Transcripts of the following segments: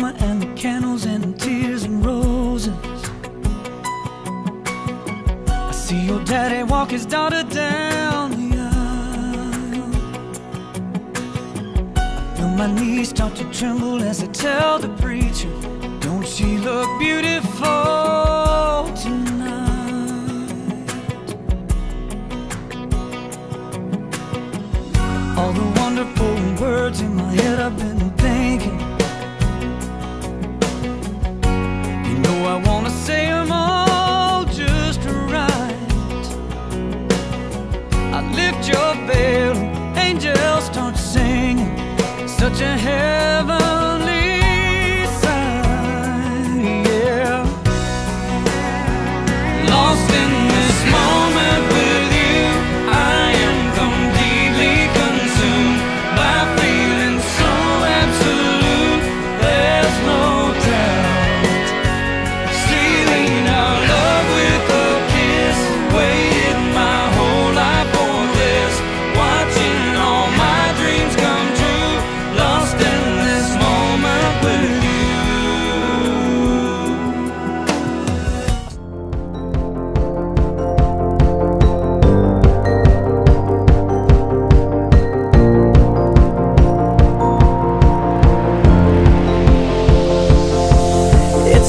mama and the candles and the tears and roses. I see your daddy walk his daughter down the aisle. Feel my knees start to tremble as I tell the preacher, Don't she look beautiful tonight? All the wonderful words in my head I've been Lift your veil, angels start singing. Such a heavenly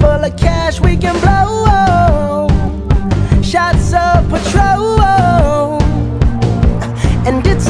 full of cash we can blow. Shots of Patron, and it's